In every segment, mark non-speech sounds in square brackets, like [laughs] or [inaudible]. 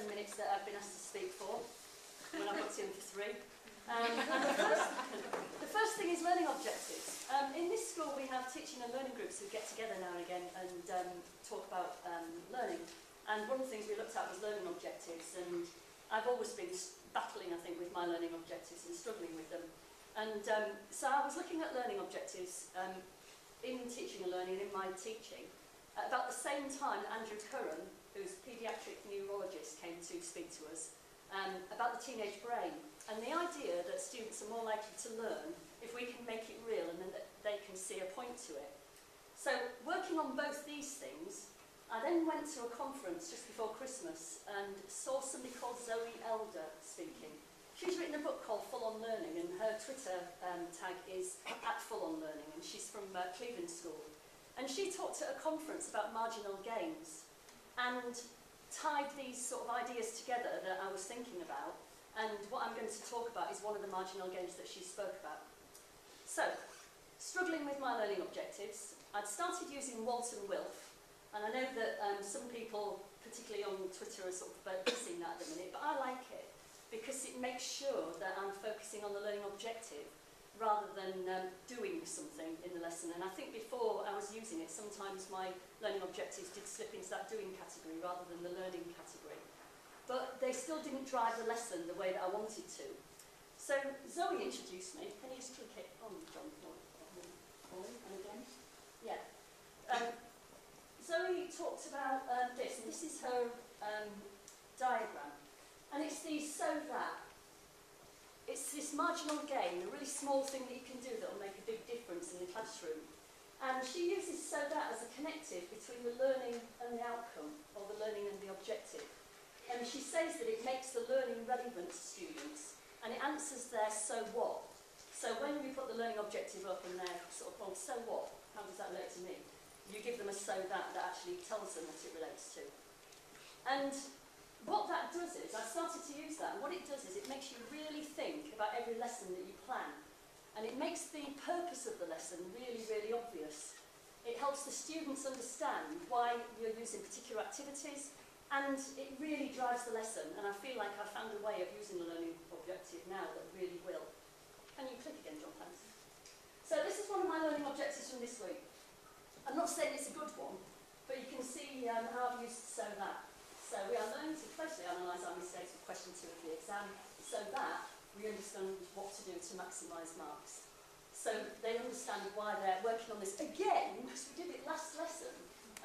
seven minutes that I've been asked to speak for, when I booked in for three. Um, the, [laughs] the first thing is learning objectives. Um, in this school we have teaching and learning groups who get together now and again and um, talk about um, learning. And one of the things we looked at was learning objectives and I've always been battling, I think, with my learning objectives and struggling with them. And um, so I was looking at learning objectives um, in teaching and learning, in my teaching, at about the same time Andrew Curran, who's a paediatric neurologist, came to speak to us um, about the teenage brain and the idea that students are more likely to learn if we can make it real and then that they can see a point to it. So working on both these things, I then went to a conference just before Christmas and saw somebody called Zoe Elder speaking. She's written a book called Full On Learning and her Twitter um, tag is at Full On Learning and she's from uh, Clevedon School. And she talked at a conference about marginal gains and tied these sort of ideas together that I was thinking about. And what I'm going to talk about is one of the marginal gains that she spoke about. So, struggling with my learning objectives, I'd started using Walton Wilf, and I know that um, some people, particularly on Twitter, are sort of seeing that at the minute, but I like it because it makes sure that I'm focusing on the learning objective rather than um, doing something in the lesson. And I think before I was using it, sometimes my learning objectives did slip into that doing category rather than the learning category. But they still didn't drive the lesson the way that I wanted to. So Zoe introduced me. Can you just click it on, John? And again? Yeah. Um, Zoe talked about um, this, and this is her um, diagram. And it's the so that. It's this marginal gain, a really small thing that you can do that will make a big difference in the classroom. And she uses so that as a connective between the learning and the outcome, or the learning and the objective. And she says that it makes the learning relevant to students, and it answers their so what. So when we put the learning objective up and they're sort of, on so what? How does that relate to me? You give them a so that that actually tells them what it relates to. And what that does is, I started to use that, and what it does is it makes you really think about every lesson that you plan. And it makes the purpose of the lesson really, really obvious. It helps the students understand why you're using particular activities, and it really drives the lesson. And I feel like I've found a way of using the learning objective now that really will. Can you click again, John, thanks? So this is one of my learning objectives from this week. I'm not saying it's a good one, but you can see um, how I've used so that. So we are learning to closely analyse our mistakes with question two of the exam so that we understand what to do to maximise marks. So they understand why they're working on this again, because we did it last lesson,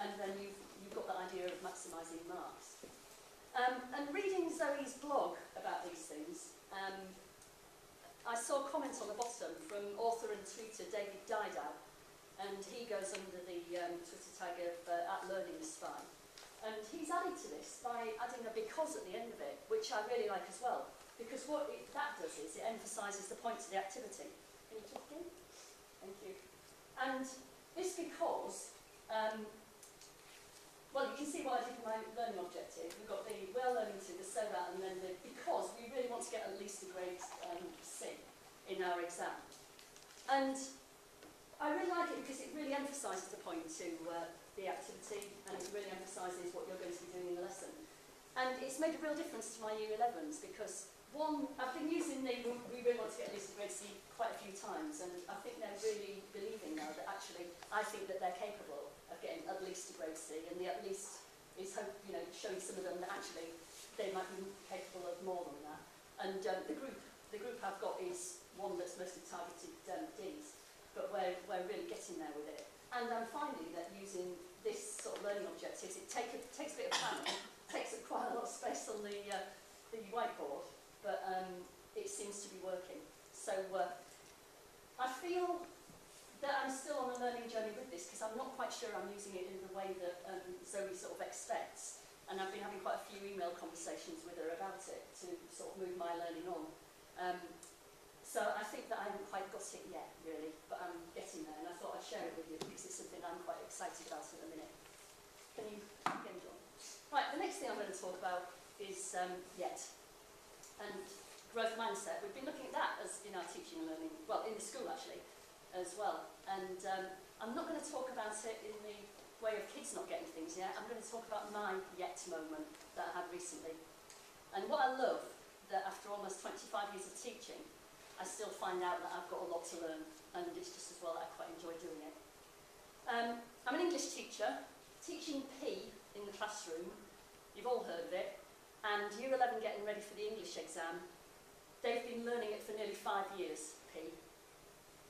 and then you've, you've got that idea of maximising marks. Um, and reading Zoe's blog about these things, um, I saw a comment on the bottom from author and tweeter David Didau, and he goes under the um, Twitter tag of uh, at Learning Spy. And he's added to this by adding a because at the end of it, which I really like as well. Because what it, that does is it emphasises the point of the activity. Can you in? Thank you. And this because, um, well, you can see what I did with my learning objective. We've got the well learning to, the so that, and then the because we really want to get at least a grade um, C in our exam. And I really like it because it really emphasises the point to uh, the activity and it really emphasises what you're going to be doing in the lesson. And it's made a real difference to my Year 11s because one, I've been using the we really want to get grade C quite a few times and I think they're really believing now that actually I think that they're capable of getting at least grade C and the at least is hope, you know, showing some of them that actually they might be capable of more than that. And um, the group the group I've got is one that's mostly targeted we're, we're really getting there with it. And I'm finding that using this sort of learning objectives, it take a, takes a bit of planning, [coughs] takes up quite a lot of space on the, uh, the whiteboard, but um, it seems to be working. So uh, I feel that I'm still on a learning journey with this because I'm not quite sure I'm using it in the way that um, Zoe sort of expects. And I've been having quite a few email conversations with her about it to sort of move my learning on. Um, So I think quite got it yet, really, but I'm getting there, and I thought I'd share it with you because it's something I'm quite excited about at the minute. Can you again, John? Right, the next thing I'm going to talk about is um, yet, and growth mindset. We've been looking at that as in our teaching and learning, well, in the school actually, as well. And um, I'm not going to talk about it in the way of kids not getting things yet. I'm going to talk about my yet moment that I had recently. And what I love, that after almost 25 years of teaching, find out that I've got a lot to learn, and it's just as well that I quite enjoy doing it. Um, I'm an English teacher, teaching P in the classroom, you've all heard of it, and Year 11 getting ready for the English exam. They've been learning it for nearly five years, P,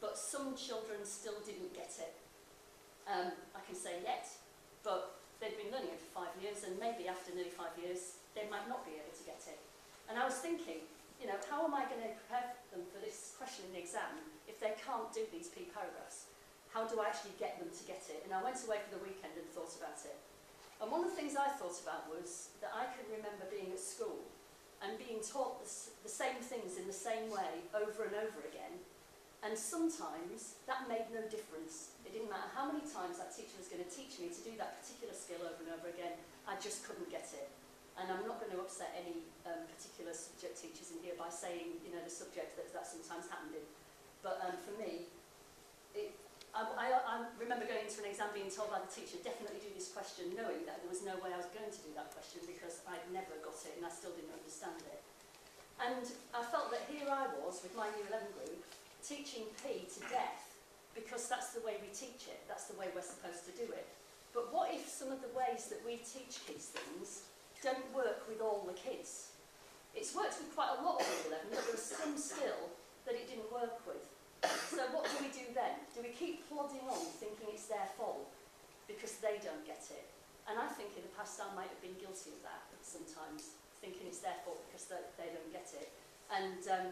but some children still didn't get it. Um, I can say yet, but they've been learning it for five years, and maybe after nearly five years, they might not be able to get it. And I was thinking, you know, how am I going to prepare question in the exam if they can't do these P paragraphs? How do I actually get them to get it? And I went away for the weekend and thought about it. And one of the things I thought about was that I can remember being at school and being taught the, the same things in the same way over and over again. And sometimes that made no difference. It didn't matter how many times that teacher was going to teach me to do that particular skill over and over again, I just couldn't get it. And I'm not going to upset any um, particular subject teachers by saying, you know, the subject that that sometimes happened in. But um, for me, it, I, I, I remember going to an exam being told by the teacher, definitely do this question, knowing that there was no way I was going to do that question because I'd never got it and I still didn't understand it. And I felt that here I was with my Year 11 group, teaching P to death because that's the way we teach it, that's the way we're supposed to do it. But what if some of the ways that we teach kids things don't work with all the kids. Quite a lot of Year 11, but there was some still that it didn't work with. So what do we do then? Do we keep plodding on thinking it's their fault because they don't get it? And I think in the past I might have been guilty of that sometimes, thinking it's their fault because they, they don't get it. And um,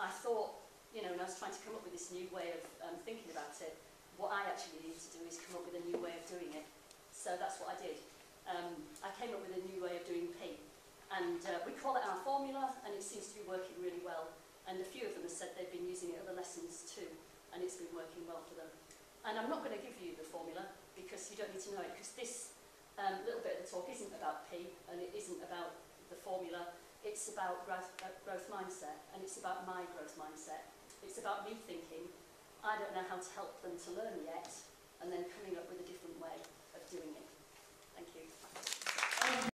I thought, you know, when I was trying to come up with this new way of um, thinking about it, what I actually needed to do is come up with a new way of doing it. So that's what I did um, I came up with a new way of doing P. And uh, we call it our formula, and it seems to be working really well. And a few of them have said they've been using it other lessons too, and it's been working well for them. And I'm not going to give you the formula, because you don't need to know it, because this um, little bit of the talk isn't about P, and it isn't about the formula. It's about growth, uh, growth mindset, and it's about my growth mindset. It's about me thinking, I don't know how to help them to learn yet, and then coming up with a different way of doing it. Thank you.